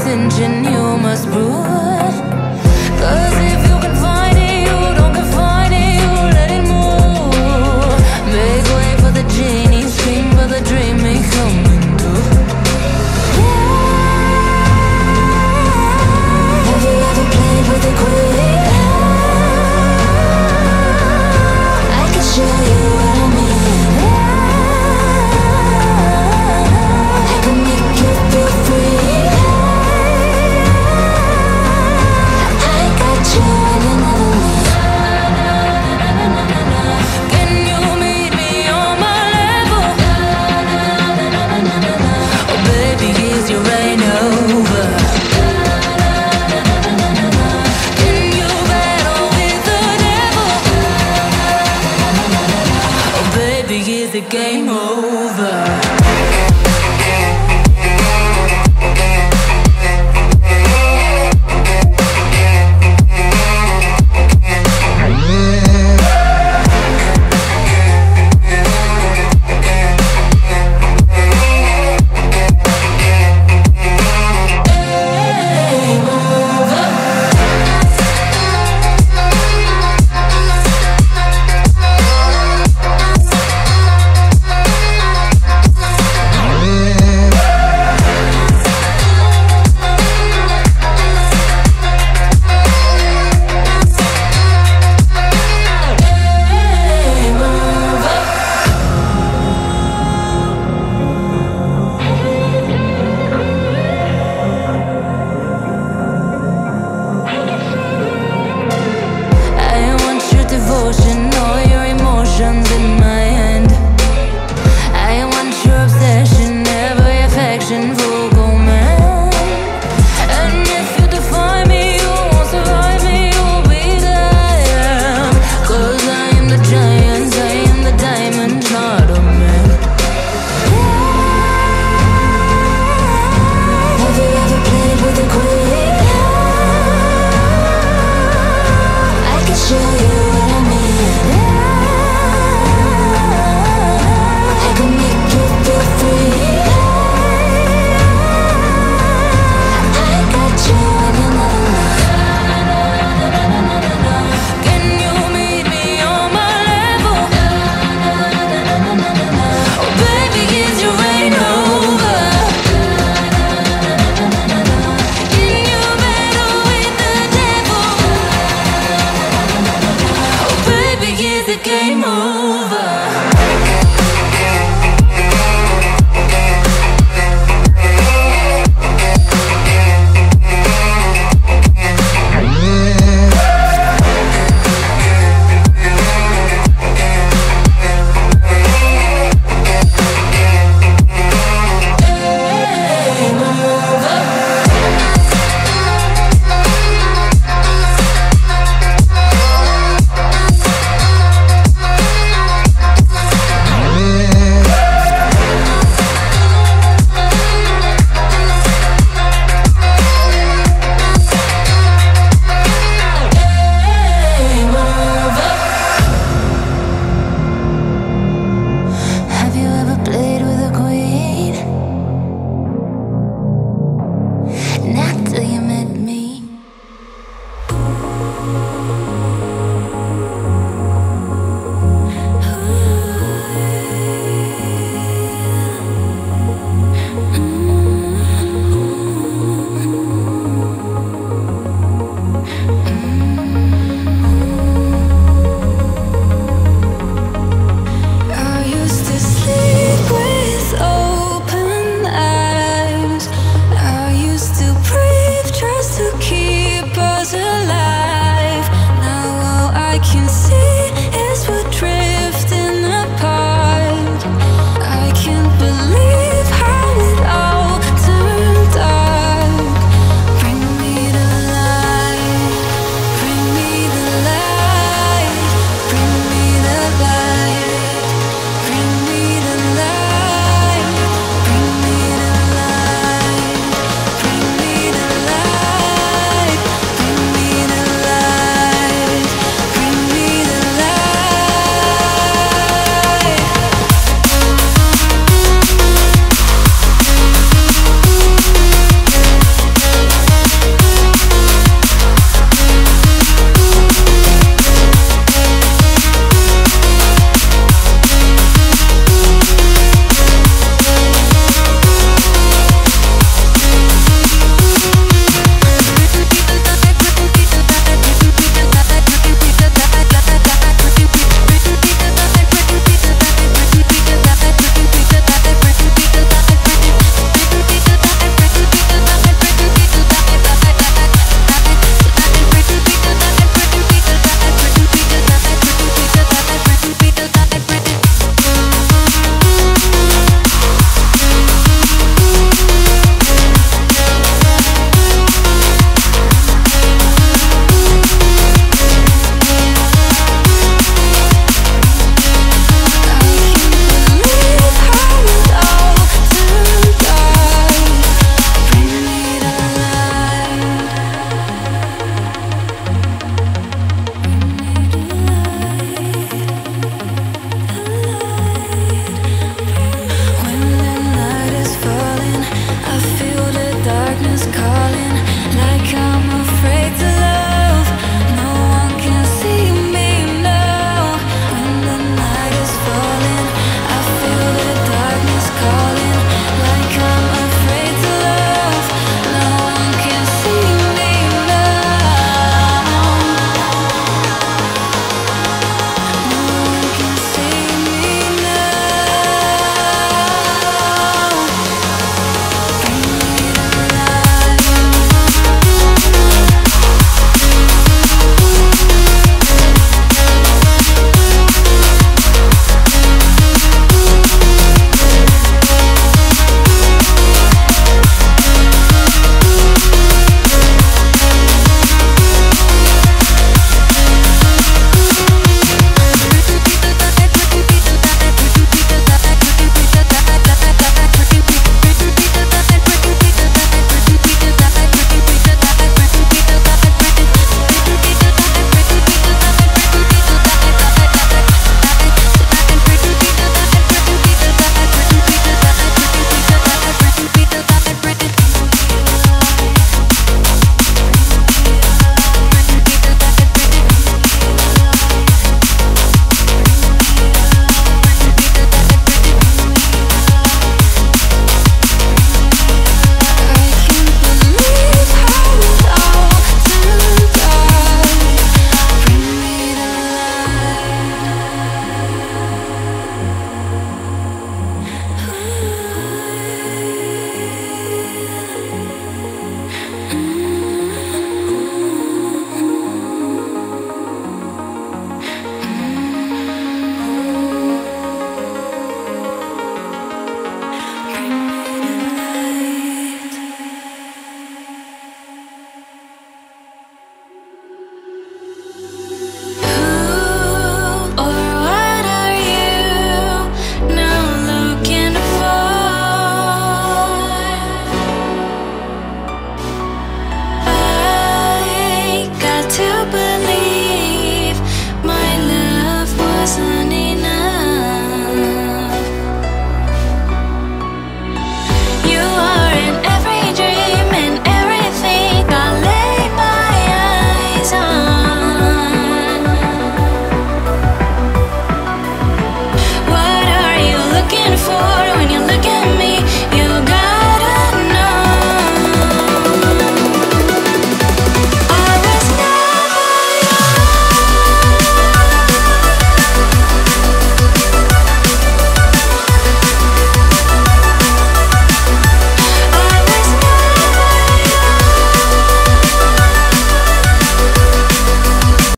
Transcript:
Ascension You must prove the years, the game over.